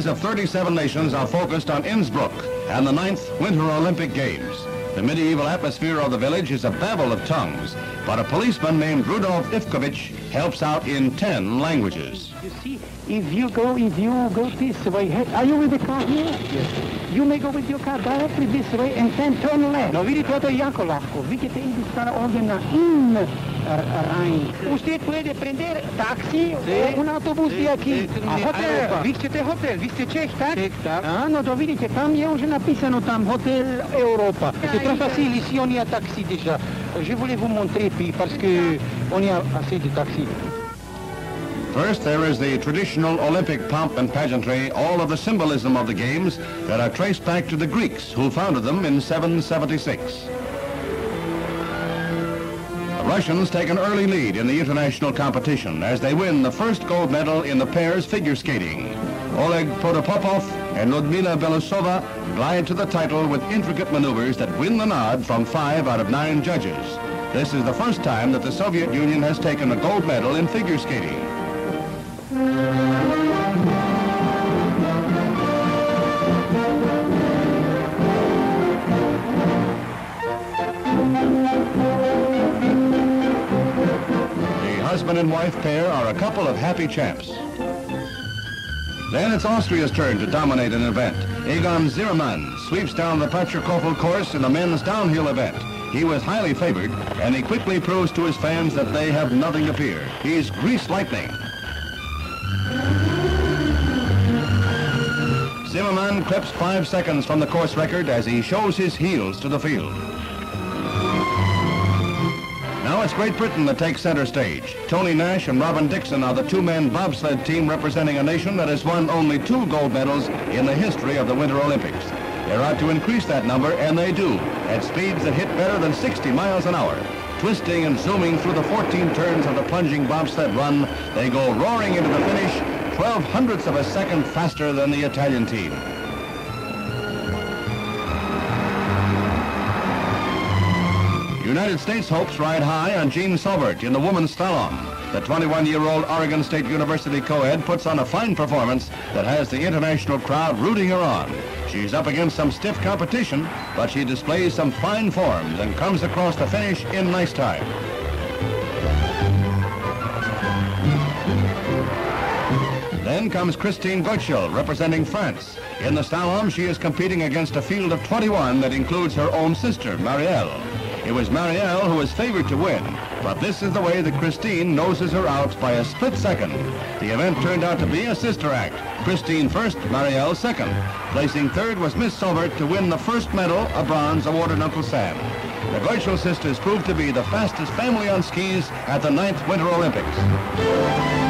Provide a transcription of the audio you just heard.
eyes of 37 nations are focused on Innsbruck and the ninth Winter Olympic Games. The medieval atmosphere of the village is a babel of tongues, but a policeman named Rudolf Ivkovich helps out in 10 languages. You see, if you go, if you go this way, are you with the car here? Yes. You may go with your car directly this way and then turn left. No vidite, ovo je jako lahko. Vi ćete ići sada ovdje na in Rhein. Usted puede prender taxi, un autobus i aquí. A hotel, vi ćete hotel, vi ste Čeh, tak? Čeh, tak. A, no to vidite, tam je už napisano tam Hotel Europa. C'est très facile, ici on y a taxi déjà. Je voulais vous montrer, puis, parce que on y a assez de taxis. First, there is the traditional Olympic pomp and pageantry, all of the symbolism of the games that are traced back to the Greeks who founded them in 776. Russians take an early lead in the international competition as they win the first gold medal in the pairs figure skating. Oleg Protopopov and Ludmila Belousova glide to the title with intricate maneuvers that win the nod from five out of nine judges. This is the first time that the Soviet Union has taken a gold medal in figure skating. Husband and wife pair are a couple of happy champs. Then it's Austria's turn to dominate an event. Egon Zimmermann sweeps down the Patscherkofel course in the men's downhill event. He was highly favored, and he quickly proves to his fans that they have nothing to fear. He's grease lightning. Zimmermann clips five seconds from the course record as he shows his heels to the field. It's Great Britain that takes center stage. Tony Nash and Robin Dixon are the two-man bobsled team representing a nation that has won only two gold medals in the history of the Winter Olympics. They're out to increase that number, and they do, at speeds that hit better than 60 miles an hour. Twisting and zooming through the 14 turns of the plunging bobsled run, they go roaring into the finish 12 hundredths of a second faster than the Italian team. United States hopes ride high on Jean Saubert in the women's slalom. The 21-year-old Oregon State University co-ed puts on a fine performance that has the international crowd rooting her on. She's up against some stiff competition, but she displays some fine forms and comes across the finish in nice time. Then comes Christine Goitschel, representing France. In the slalom, she is competing against a field of 21 that includes her own sister, Marielle. It was Marielle who was favored to win, but this is the way that Christine noses her out by a split second. The event turned out to be a sister act. Christine first, Marielle second. Placing third was Miss Saubert to win the first medal, a bronze awarded Uncle Sam. The Goitschel sisters proved to be the fastest family on skis at the ninth Winter Olympics.